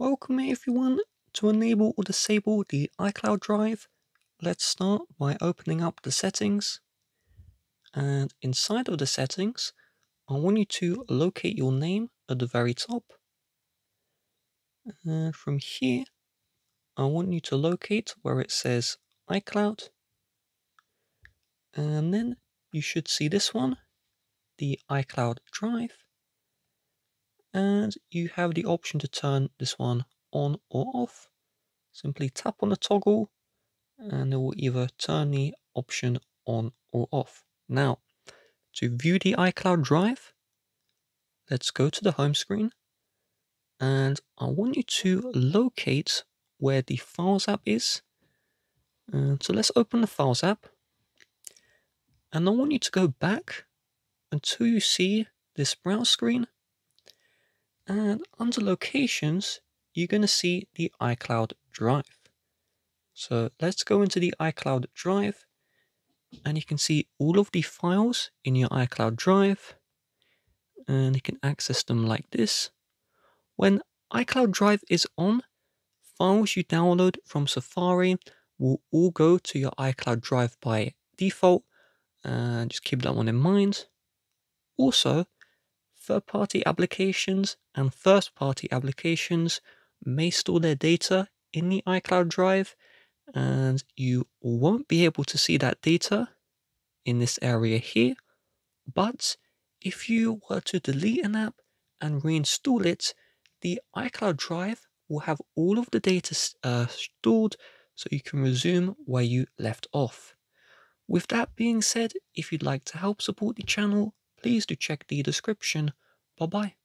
Welcome everyone to enable or disable the iCloud Drive. Let's start by opening up the settings. And inside of the settings, I want you to locate your name at the very top. And from here, I want you to locate where it says iCloud. And then you should see this one, the iCloud Drive and you have the option to turn this one on or off. Simply tap on the toggle and it will either turn the option on or off. Now, to view the iCloud Drive, let's go to the home screen and I want you to locate where the Files app is. And so let's open the Files app and I want you to go back until you see this browse screen and under locations, you're going to see the iCloud Drive. So let's go into the iCloud Drive and you can see all of the files in your iCloud Drive and you can access them like this. When iCloud Drive is on, files you download from Safari will all go to your iCloud Drive by default and just keep that one in mind. Also, Third party applications and first party applications may store their data in the iCloud Drive, and you won't be able to see that data in this area here. But if you were to delete an app and reinstall it, the iCloud Drive will have all of the data uh, stored so you can resume where you left off. With that being said, if you'd like to help support the channel, please do check the description. Bye bye.